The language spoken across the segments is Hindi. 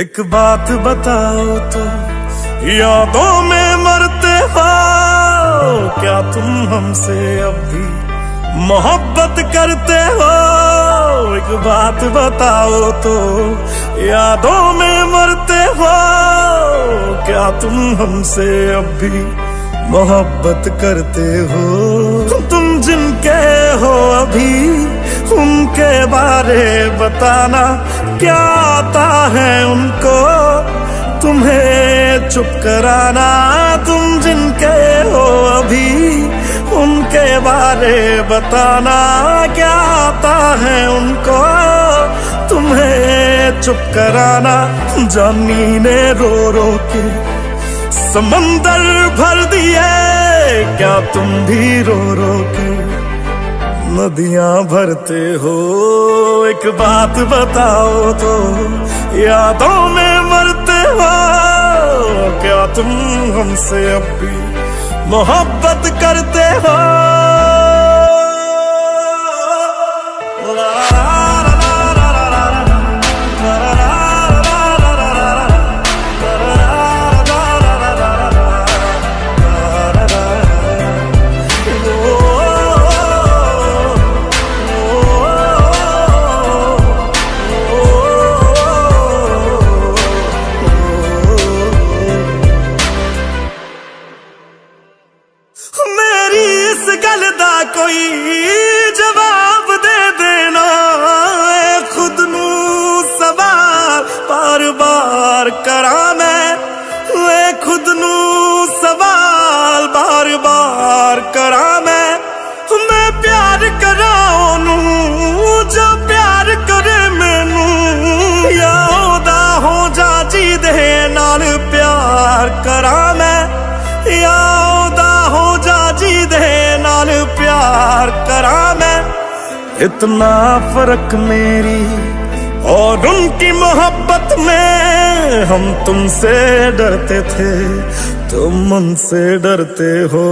एक बात बताओ तो यादों में मरते हो। क्या तुम हमसे अब भी मोहब्बत करते हो? एक बात बताओ तो यादों में मरते हो। क्या तुम हमसे अब भी मोहब्बत करते हो? तुम जिनके हो अभी, उनके बारे बताना क्या आता है उनको, तुम्हें चुप कराना तुम जिनके हो अभी, उनके बारे बताना क्या आता है उनको, तुम्हें चुप कराना। जानी ने रो रो के समंदर भर दिए, क्या तुम भी रो रो के नदियाँ भरते हो। एक बात बताओ तो यादों में मरते हो। क्या तुम हमसे अब भी मोहब्बत करते हो? इतना फ़र्क मेरी और उनकी मोहब्बत में हम तुमसे डरते थे, तुम उनसे डरते हो।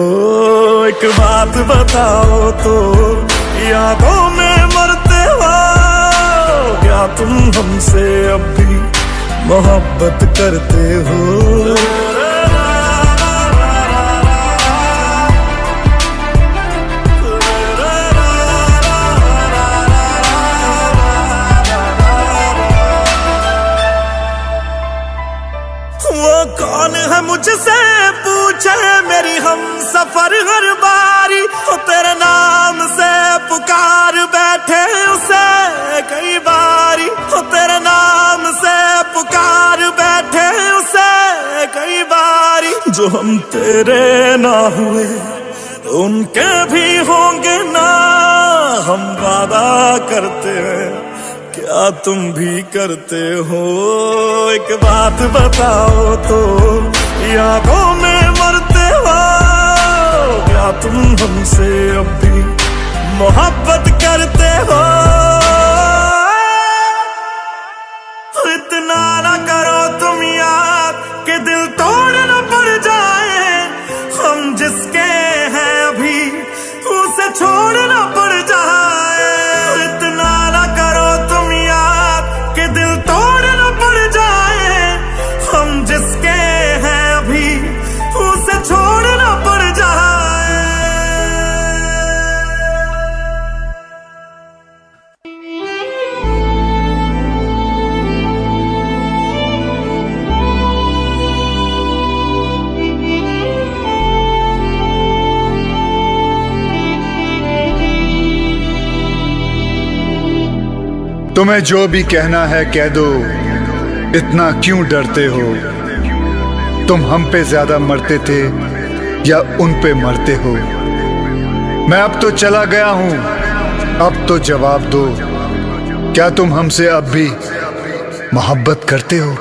एक बात बताओ तो यादों में मरते हो, क्या तुम हमसे अब भी मोहब्बत करते हो? मुझसे पूछे, मेरी हम सफ़र हर बारी। वो तेरे नाम से पुकार बैठे उसे कई बारी। वो तेरे नाम से पुकार बैठे उसे कई बारी। जो हम तेरे ना हुए, उनके भी होंगे ना। हम वादा करते हैं, क्या तुम भी करते हो? एक बात बताओ तो। यादों में मरते हो। क्या तुम हमसे अब भी मोहब्बत करते हो? तुम्हें जो भी कहना है कह दो। इतना क्यों डरते हो? तुम हम पे ज़्यादा मरते थे या उन पे मरते हो? मैं अब तो चला गया हूँ। अब तो जवाब दो। क्या तुम हमसे अब भी मोहब्बत करते हो?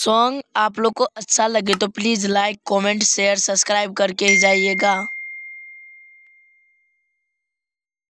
सॉन्ग आप लोग को अच्छा लगे तो please like comment share subscribe करके जाइएगा।